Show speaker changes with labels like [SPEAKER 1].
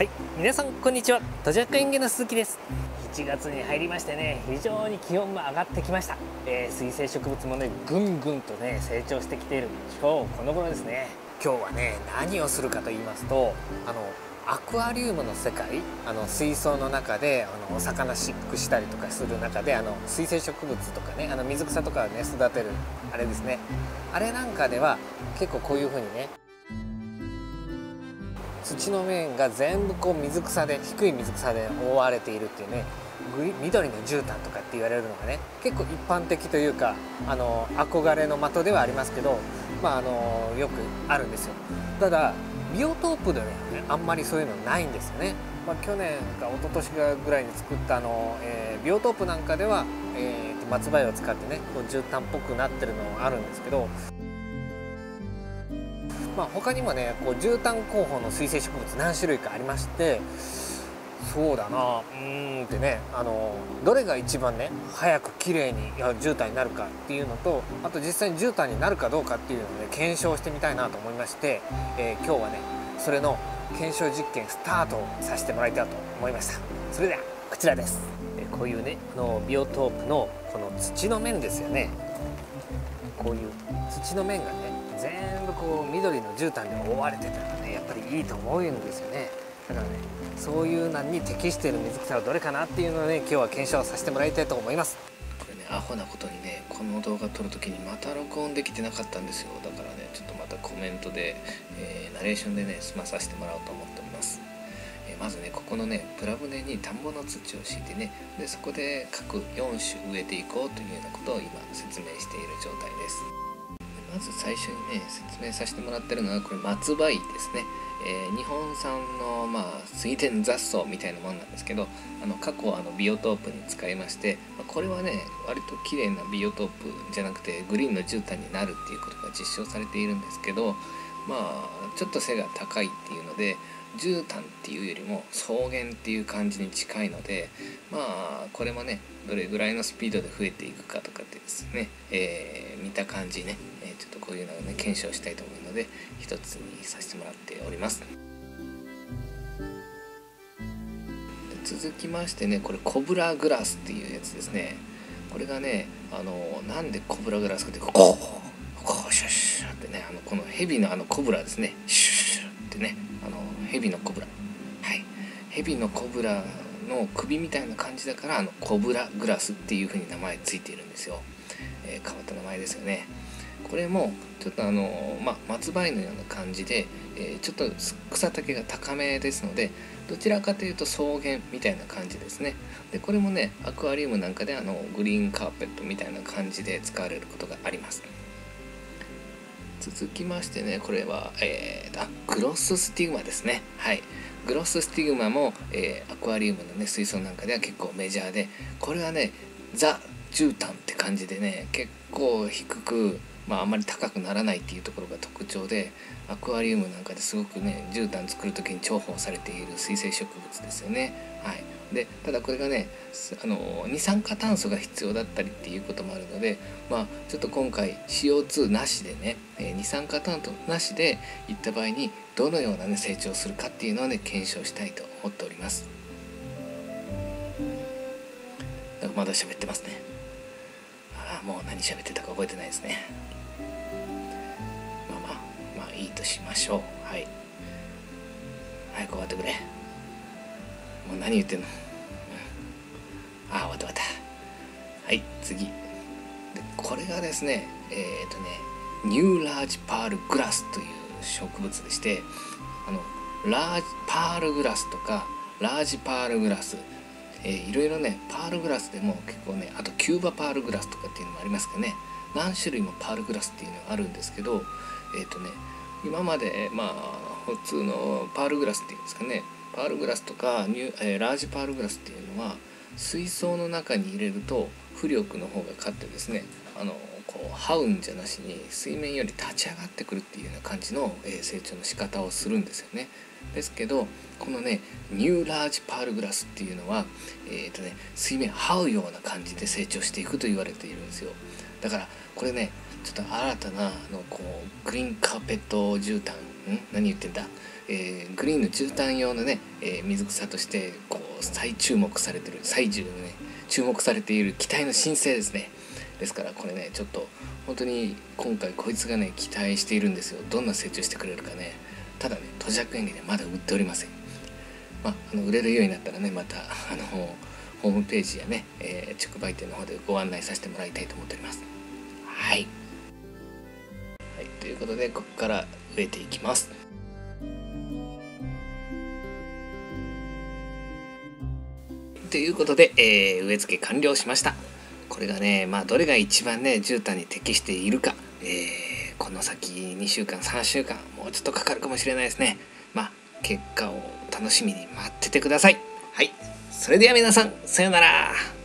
[SPEAKER 1] はい。皆さんこんにちは。土ジャ園芸の鈴木です。1月に入りましてね非常に気温も上がってきました、えー、水生植物もねぐんぐんとね成長してきている今日この頃ですね。今日はね何をするかと言いますとあのアクアリウムの世界あの水槽の中であのお魚飼育したりとかする中であの水生植物とかねあの水草とかをね育てるあれですね。あれなんかでは結構こういう風にね土の面が全部こう水草で低い水草で覆われているっていうね緑の絨毯とかって言われるのがね結構一般的というかあの憧れの的ではありますけど、まあ、あのよくあるんですよ。ただビオトープではねあんまりそういうのないんですよね、まあ、去年か一昨年ぐらいに作ったあの、えー、ビオトープなんかでは、えー、松葉を使ってねこう絨毯っぽくなってるのがあるんですけどまあ、他にもねこう絨毯候補の水生植物何種類かありましてそうだなうんってねあのどれが一番ね早く綺麗に絨毯になるかっていうのとあと実際に絨毯になるかどうかっていうのをね検証してみたいなと思いまして、えー、今日はねそれの検証実験スタートさせてもらいたいと思いました。それではこちらです。こういうねのビオトープのこの土の面ですよね。こういう土の面がね全部こう緑の絨毯で覆われてたらねやっぱりいいと思うんですよね。だからねそういうのに適している水草はどれかなっていうのをね今日は検証させてもらいたいと思います。これねアホなことにねこの動画撮る時にまた録音できてなかったんですよ。だからねちょっとまたコメントで、えー、ナレーションでね済まさせてもらおうと思っております。まずねここのねプラ舟に田んぼの土を敷いてねでそこで各4種植えていこうというようなことを今説明している状態です。まず最初にね説明させてもらってるのはこれ松葉井ですね、えー、日本産のまあ水田雑草みたいなもんなんですけどあの過去あのビオトープに使いまして、ま、これはね割と綺麗なビオトープじゃなくてグリーンの絨毯になるっていうことが実証されているんですけどまあちょっと背が高いっていうので絨毯っていうよりも草原っていう感じに近いのでまあこれもねどれぐらいのスピードで増えていくかとかってですね、えー、見た感じね、えー、ちょっとこういうのをね検証したいと思うので一つにさせてもらっております。続きましてねこれコブラグラスっていうやつですね。これがねあのなんでコブラグラスかってこうこうシュッシュってねあのこのヘビのあのコブラですね。シュッシュってねあのヘビのコブラ。はい。ヘビのコブラの首みたいな感じだからあのコブラグラスっていう風に名前ついているんですよ、えー、変わった名前ですよね。これもちょっとあの、まあ、松葉のような感じで、えー、ちょっと草丈が高めですのでどちらかというと草原みたいな感じですね。でこれもねアクアリウムなんかであのグリーンカーペットみたいな感じで使われることがあります。続きましてねこれは、えー、あグロススティグマですね。はい。グロッソスティグマも、えー、アクアリウムのね水槽なんかでは結構メジャーでこれはねザ絨毯って感じでね結構低くまあ、あまり高くならないっていうところが特徴でアクアリウムなんかですごくね絨毯作る時に重宝されている水生植物ですよね。はい、でただこれがねあの二酸化炭素が必要だったりっていうこともあるので、まあ、ちょっと今回 CO2 なしでね、え二酸化炭素なしでいった場合にどのような、ね、成長するかっていうのをね検証したいと思っております。まだ喋ってますね。もう何喋ってたか覚えてないですね。まあまあまあいいとしましょう。はい。早く終わってくれ。もう何言ってんの、ああ終わった終わったはい次でこれがですねえっ、ー、とねニューラージパールグラスという植物でしてあのラージパールグラスとかラージパールグラス、えー、いろいろねパールグラスでも結構ねあとキューバパールグラスとかっていうのもありますかね。何種類もパールグラスっていうのがあるんですけどえっ、ー、とね今までまあ普通のパールグラスっていうんですかね。パールグラスとかニュ、えー、ラージパールグラスっていうのは水槽の中に入れると浮力の方が勝ってですねあのこう這うんじゃなしに水面より立ち上がってくるっていうような感じの、え、成長の仕方をするんですよね。ですけどこのねニューラージパールグラスっていうのは、えーとね、水面這うような感じで成長していくと言われているんですよ。だからこれねちょっと新たなあのこうグリーンカーペット絨毯ん？何言ってんだ、
[SPEAKER 2] えー、グリーンの絨毯用のね、えー、水草としてこう再注目されてる最重ね注目されている機体の新星ですねですからこれねちょっと本当に今回こいつがね期待しているんですよ。どんな成長してくれるかね。ただね土着園芸でまだ売っておりません。まあ、あの売れるようになったらねまたあのホームページやね、えー、直売店の方でご案内させてもらいたいと思っております。はい、はい、ということでここから植えていきます。ということで、えー、植え付け完了しました。これがねまあどれが一番ね絨毯に適しているか、えー、この先2週間3週間もうちょっとかかるかもしれないですね。まあ結果を楽しみに待っててください。はい。それでは皆さんさようなら。